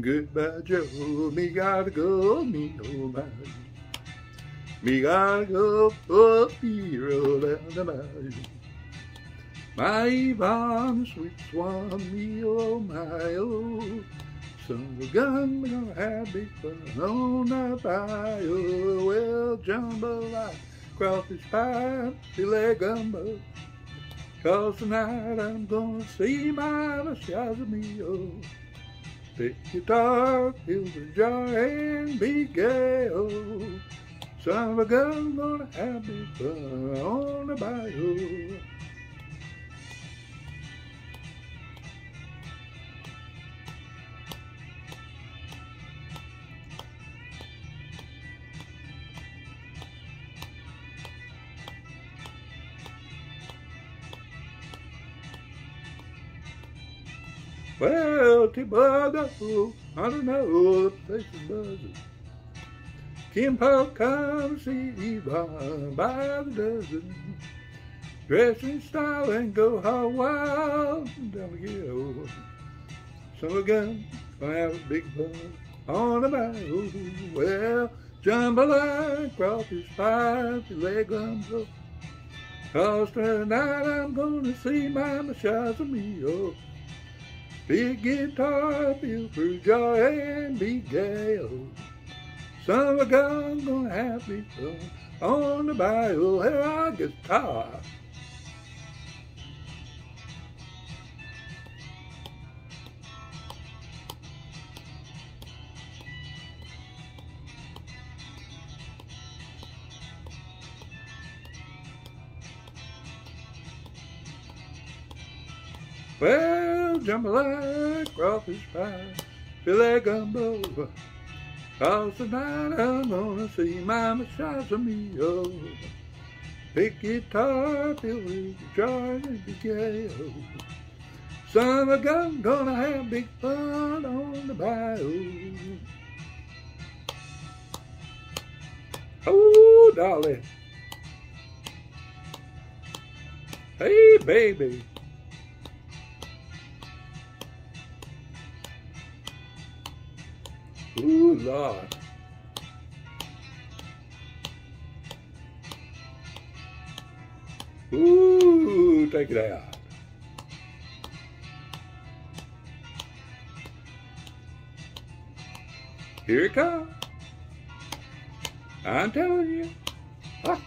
Goodbye, Joe. Me gotta go, me oh my. Me gotta go up here down the bayou. My Yvonne, sweet swan, me oh my oh. Son of a gun, we're gonna have big fun on the bayou. Well, jambalaya, crawfish pie, filet gumbo. Cause tonight I'm gonna see my Messiah meal. Oh. Pick guitar, fill the jar, and be gay, oh. Son of a gun, gonna have big fun on the bayou. Well, T-Bug, I don't know, the place is buzzing. Kim Po come see Yvonne by the dozen. Dress in style and go hog wild down the ghetto. Oh. Some gun, gonna have a big fun on the bayou. Oh. Well, jambalaya, crawfish pie, filet gumbo. Oh. Cause tonight I'm gonna see my Messiah's meal. Big guitar, for joy and. Oh. Son of a gonna have me fun on the bayou. Here I guitar. Well, jambalaya, crawfish pie, filet gumbo. Cause tonight I'm gonna see my Messiah meal. Big oh. guitar, filled with joy and be gay. Oh. Son of a gun, gonna have big fun on the bayou. Oh, Dolly. Hey, baby. Ooh, Lord. Ooh, take it out. Here it comes. I'm telling you. Ah.